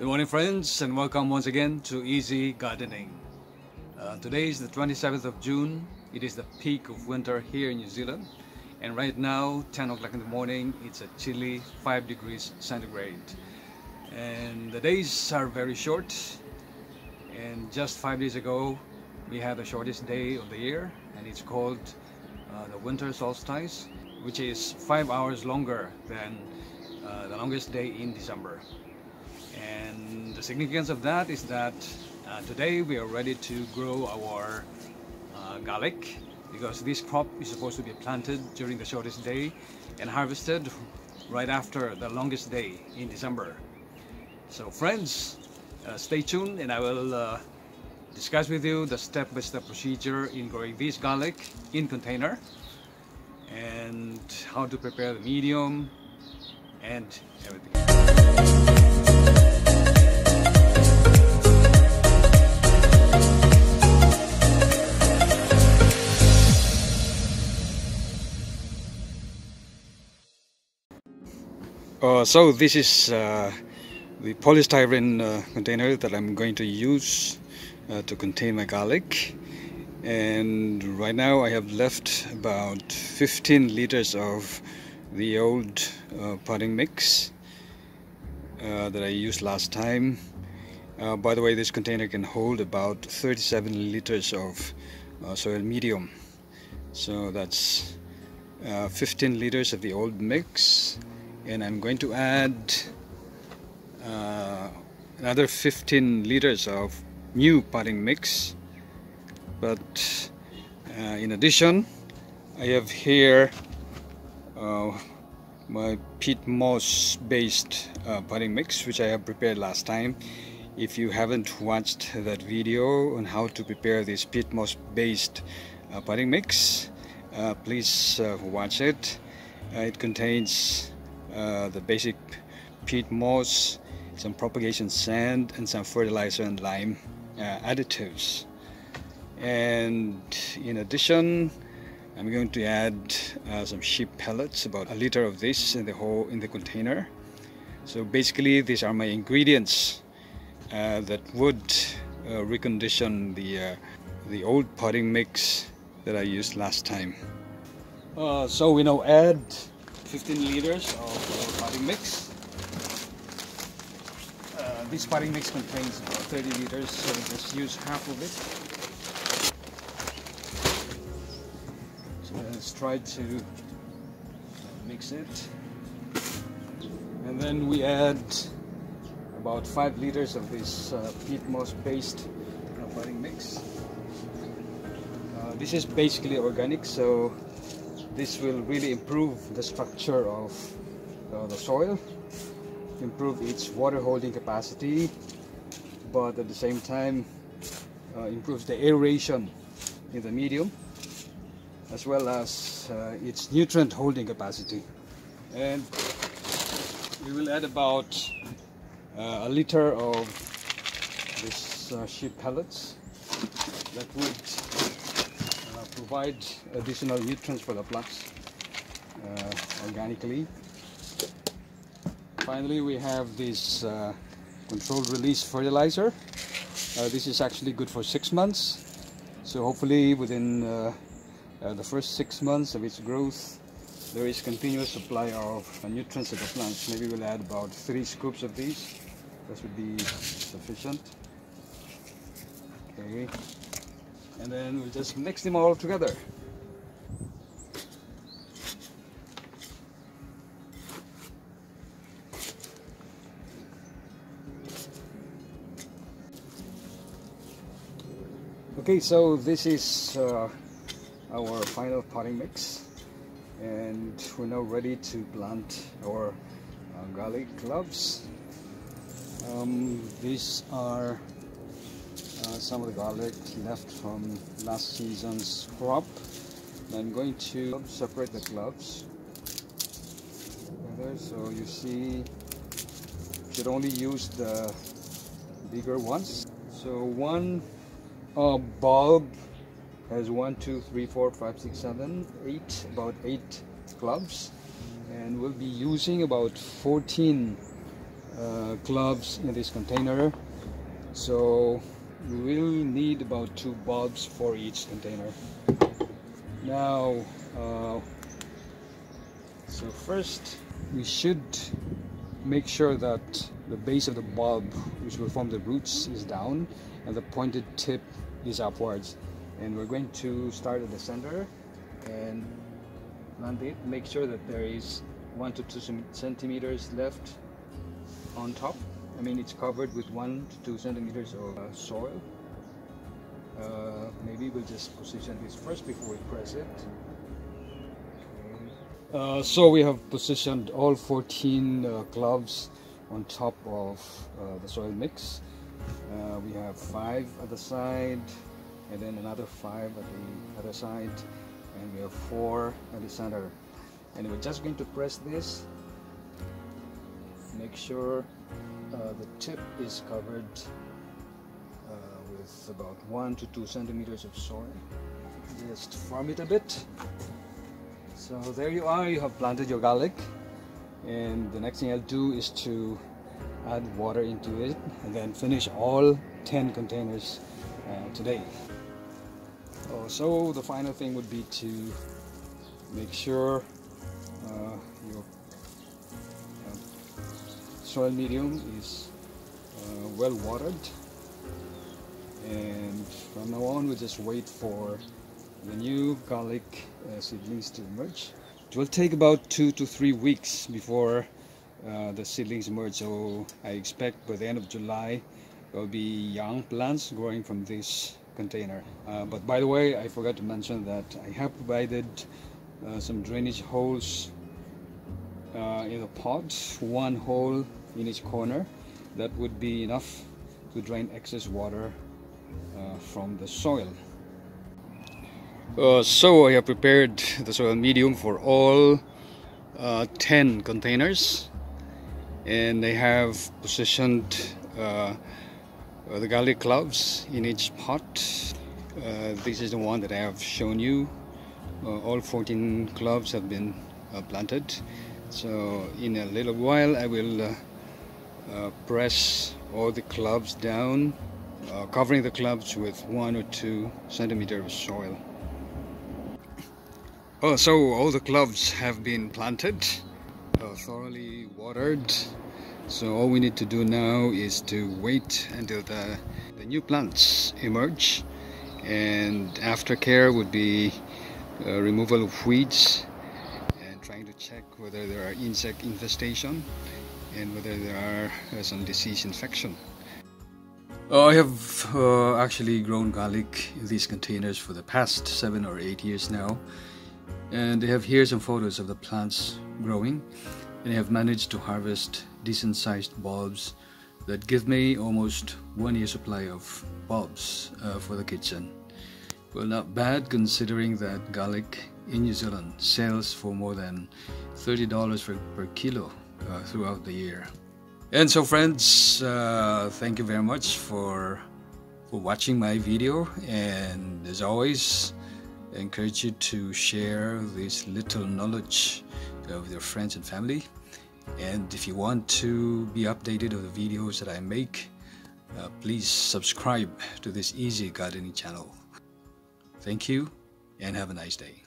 Good morning friends and welcome once again to Ezi Gardening. Uh, today is the 27th of June. It is the peak of winter here in New Zealand and right now 10 o'clock in the morning it's a chilly 5 degrees centigrade and the days are very short and just five days ago we had the shortest day of the year and it's called uh, the winter solstice which is five hours longer than uh, the longest day in December the significance of that is that uh, today we are ready to grow our uh, garlic because this crop is supposed to be planted during the shortest day and harvested right after the longest day in December. So friends, uh, stay tuned and I will uh, discuss with you the step-by-step -step procedure in growing this garlic in container and how to prepare the medium and everything. Uh, so this is uh, the polystyrene uh, container that I'm going to use uh, to contain my garlic. And right now I have left about 15 liters of the old uh, potting mix uh, that I used last time. By the way this container can hold about 37 liters of soil medium. So that's 15 liters of the old mix and I'm going to add uh, another 15 liters of new potting mix. But uh, in addition I have here uh, my peat moss based uh, potting mix which I have prepared last time. If you haven't watched that video on how to prepare this peat moss based uh, potting mix uh, please watch it. It contains uh, the basic peat moss, some propagation sand, and some fertilizer and lime uh, additives. And in addition, I'm going to add uh, some sheep pellets, about a liter of this in the whole in the container. So basically, these are my ingredients uh, that would uh, recondition the the old potting mix that I used last time. so we now add 15 liters of potting mix. Uh, this potting mix contains about 30 liters, so just use half of it. So let's try to mix it. And then we add about 5 liters of this uh, peat moss uh, potting mix. Uh, this is basically organic, so this will really improve the structure of uh, the soil improve its water holding capacity but at the same time uh, improves the aeration in the medium as well as uh, its nutrient holding capacity. And we will add about uh, a liter of this uh, sheep pellets that would provide additional nutrients for the plants uh, organically. Finally, we have this uh, controlled release fertilizer. Uh, this is actually good for six months. So hopefully within uh, uh, the first six months of its growth, there is continuous supply of nutrients to the plants. Maybe we'll add about three scoops of these. This would be sufficient. Okay and then we'll just mix them all together. Okay, so this is uh, our final potting mix and we're now ready to plant our uh, garlic cloves. Um, these are some of the garlic left from last season's crop. I'm going to separate the cloves together so you see should only use the bigger ones. So one uh, bulb has one, two, three, four, five, six, seven, eight, about eight cloves and we'll be using about 14 uh, cloves in this container so we will need about two bulbs for each container. Now uh, so first we should make sure that the base of the bulb which will form the roots is down and the pointed tip is upwards. And we're going to start at the center and plant it make sure that there is one to two centimeters left on top I mean it's covered with one to two centimeters of uh, soil. Uh, maybe we'll just position this first before we press it. Uh, so we have positioned all 14 uh, cloves on top of uh, the soil mix. We have five at the side and then another five at the other side and we have four at the center. And we're just going to press this. Make sure uh, the tip is covered with about one to two centimeters of soil. Just form it a bit. So there you are. You have planted your garlic. And the next thing I'll do is to add water into it and then finish all 10 containers uh, today. Oh, so the final thing would be to make sure soil medium is uh, well watered and from now on we just wait for the new garlic uh, seedlings to emerge. It will take about two to three weeks before uh, the seedlings emerge so I expect by the end of July there will be young plants growing from this container. Uh, but by the way I forgot to mention that I have provided uh, some drainage holes uh, in the pot, one hole in each corner that would be enough to drain excess water uh, from the soil. Uh, so I have prepared the soil medium for all uh, 10 containers and I have positioned uh, the garlic cloves in each pot. Uh, this is the one that I have shown you. Uh, all 14 cloves have been uh, planted. So in a little while I will press all the cloves down, covering the cloves with one or two centimeters of soil. Oh, so all the cloves have been planted, uh, thoroughly watered. So all we need to do now is to wait until the, the new plants emerge. And aftercare would be uh, removal of weeds and trying to check whether there are insect infestation and whether there are uh, some disease infection. Uh, I have uh, actually grown garlic in these containers for the past seven or eight years now and they have here some photos of the plants growing and I have managed to harvest decent sized bulbs that give me almost one year supply of bulbs uh, for the kitchen. Well not bad considering that garlic in New Zealand sells for more than $30 per, per kilo uh, throughout the year. And so friends, uh, thank you very much for, for watching my video and as always I encourage you to share this little knowledge with your friends and family. And if you want to be updated of the videos that I make, uh, please subscribe to this Ezi Gardening channel. Thank you and have a nice day.